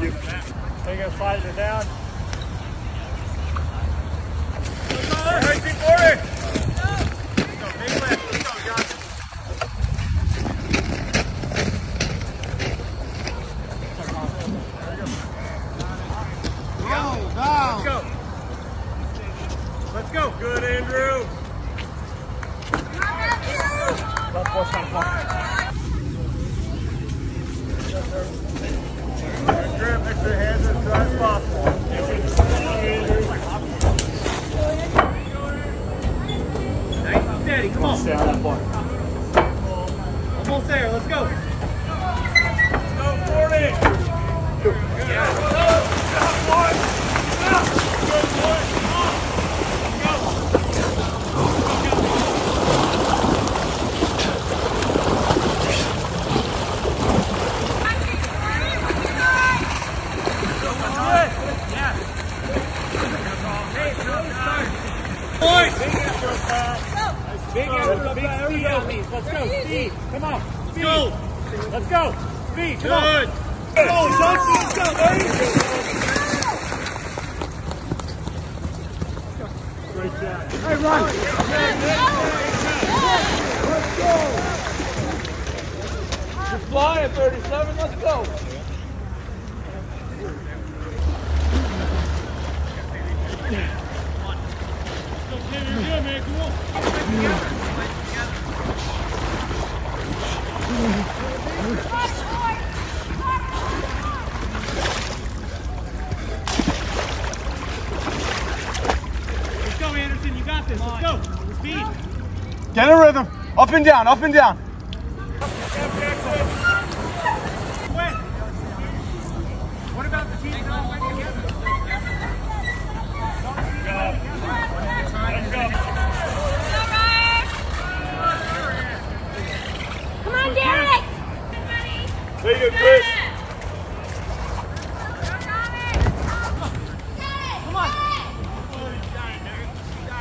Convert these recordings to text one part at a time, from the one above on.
You, they gonna slide it down. Hey, keep forward. Go, big left. Let's go, Johnson. Let's go. Let's go. Good, Andrew. Left force on point. Grab extra hands as dry as possible. Nice and steady. Come on. Stay on that point. Almost there. Let's go. Let's go, 40. Big effort, big speed on these. Let's go, speed. Come on, speed. Go. Let's go. Speed, come on. Go, let's go, baby. Great job. Hey, run. Let's go. You're flying, 37. Let's go. Let's go, Anderson. You got this. Let's go. Speed. Get a rhythm. Up and down, up and down. What about the team not went together? Come on, Derek! There you go, Chris.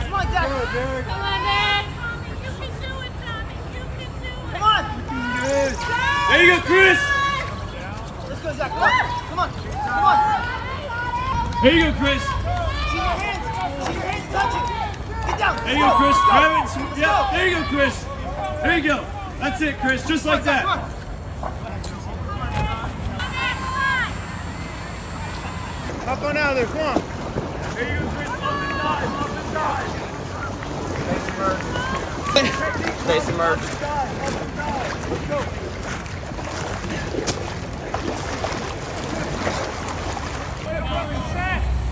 Come on, Derek! You There you go, Chris. Let's go, Zach. Come on. Come on. Come on. There you go, Chris. See your hands. See your hands touching. Get down. There you go, Chris. Grab it. and sw- Yeah, there you go, Chris. There you go. That's it, Chris. Just like that. Up on out of there, come on. There you go, Chris. Up and dive. Up and dive. Stacy Merge.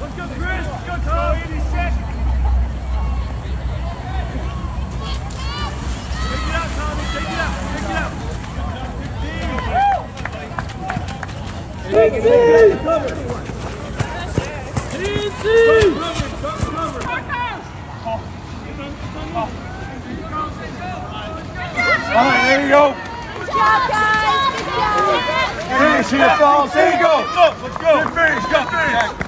Let's go, Chris. Let's go, Tom. Andy, set. Take it out, Tommy. Take it out. Take it out. Take it easy. Cover. Easy. Cover, cover, All right, there you go. Good job, guys! Good job! Finish here, fellas. There you go. Let's go. Good finish, good finish.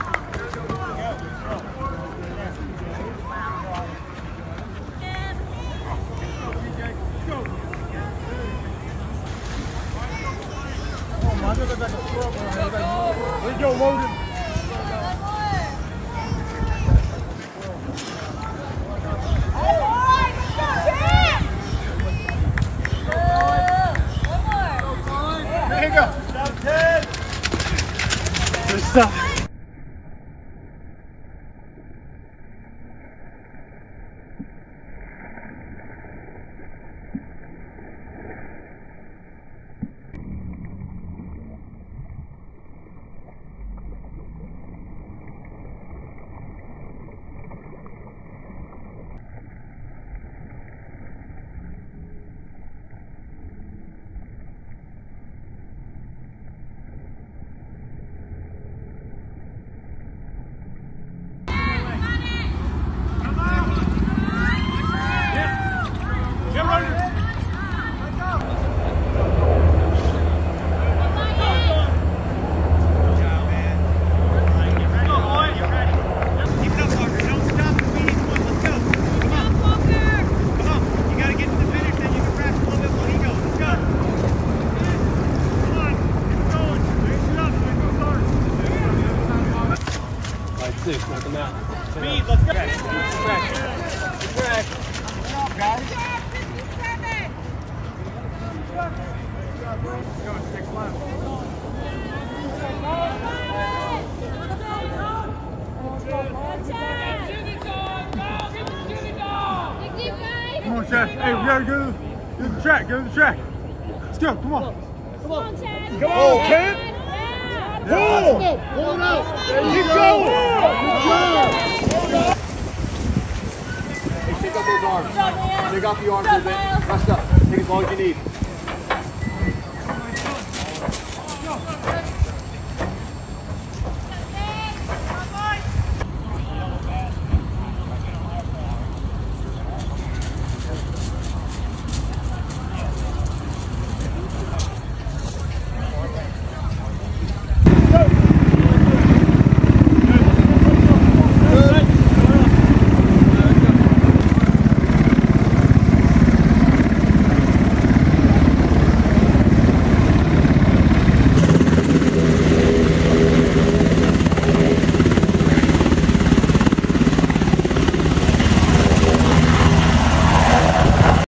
There you go, Logan. There you go. Speed, let's go. Track. Track. Track. Guys. Come on, Chad. Hey, we gotta go to the track. Go to the track. Let's go. Come on. Come on, Chad. Come on, Chad. Pull! Pull it out! Keep going! Keep going! Hey, shake up those arms. Shake off the arms a little bit. Rest up. Take as long as you need.